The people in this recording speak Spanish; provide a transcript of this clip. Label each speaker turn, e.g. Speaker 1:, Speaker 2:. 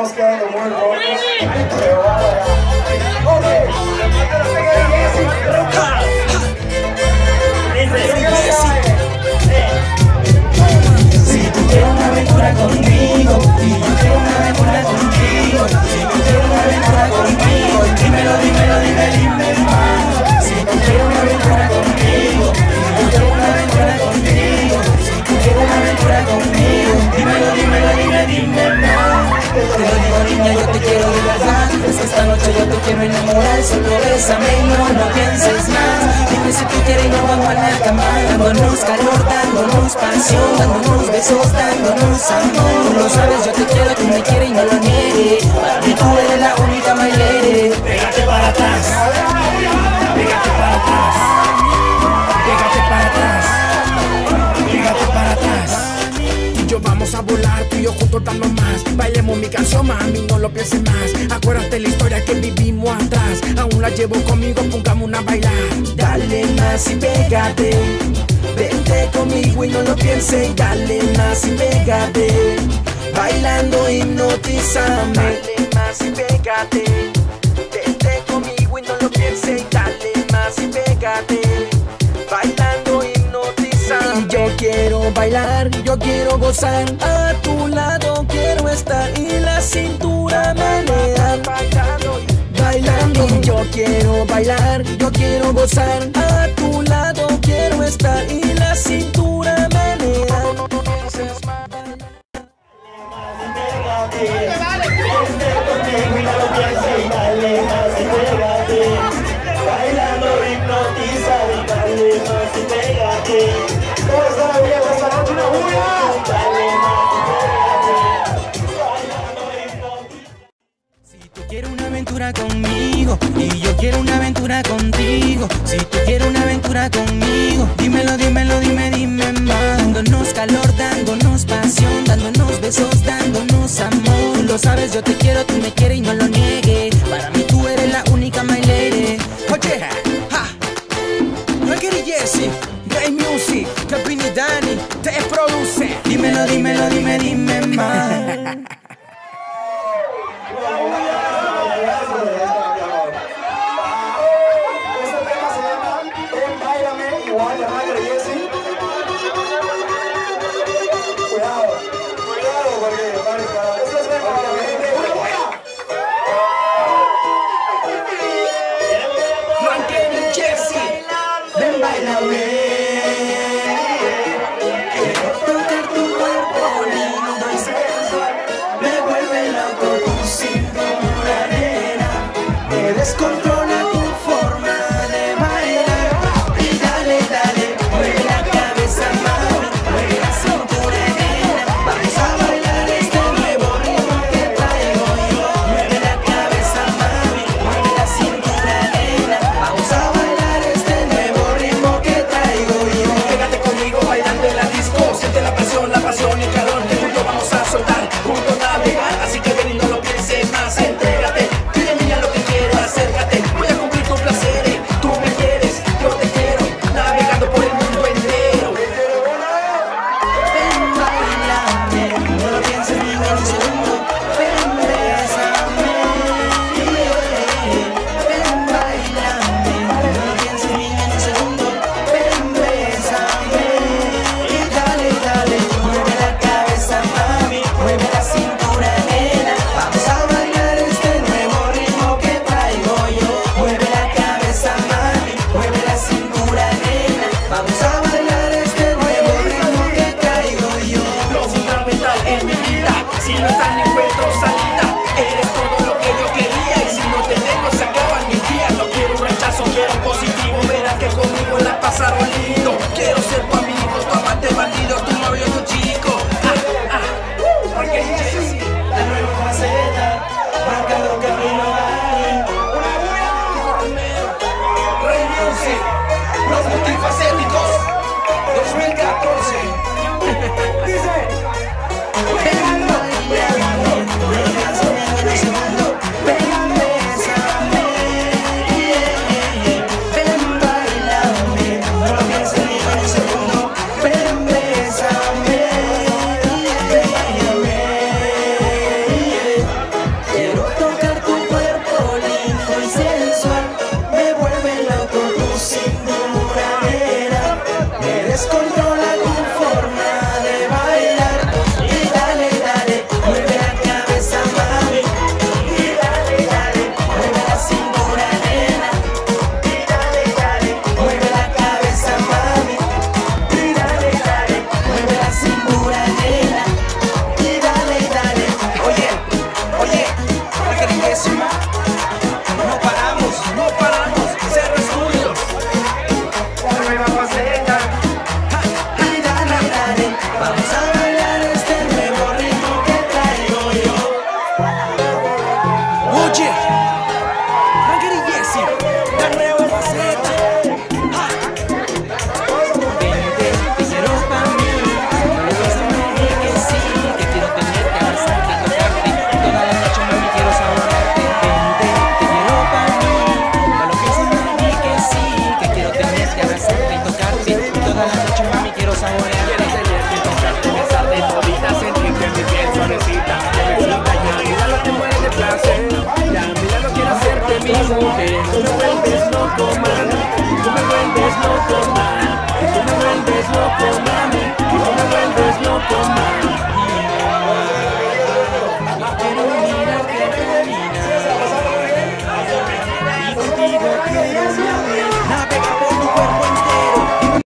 Speaker 1: Si
Speaker 2: tú quieres una aventura conmigo, si tú quieres una aventura contigo, si tú quieres una aventura conmigo, dímelo, dímelo, dime, lo, dime, hermano. Si tú quieres una aventura conmigo, si tú quieres una aventura contigo, si tú quieres una aventura conmigo. Moral, solo bésame y no lo pienses más Dime si tú quieres y no vamos a la cama Dándonos calor, dándonos pasión Dándonos besos, dándonos amor Tú lo sabes, yo te quiero, tú me quieres y no lo niegues Para tú eres la única my Pégate para atrás. Pégate para atrás. Pégate para atrás. Pégate para atrás. Y yo vamos a volar, tú y yo juntos dando más. Bailemos mi canción, mami, no lo pienses más. La historia que vivimos atrás. Aún la llevo conmigo, pongamos una a bailar. Dale más y pégate. Vente conmigo y no lo pienses. Dale más y pégate. Bailando hipnotízame Dale más y pégate bailar, yo quiero gozar. A tu lado quiero estar Y la cintura menear Bailando yo quiero bailar, yo quiero gozar. A tu lado quiero estar y la cintura menear Bailando hipnotiza y dale más y pégate.
Speaker 1: ¿Cómo
Speaker 2: conmigo y yo quiero una aventura contigo. Si tú quieres una aventura conmigo Dímelo, dímelo, dime, dime más. Dándonos calor, dándonos pasión Dándonos besos, dándonos amor. Tú lo sabes, yo te quiero, tú me quieres y no lo niegues. Para mí tú eres la única my lady Oye, ha. Raggedy Jesse, Ray Music, Capini Dani, te produce. Dímelo, dímelo, dime, dime más
Speaker 1: 네.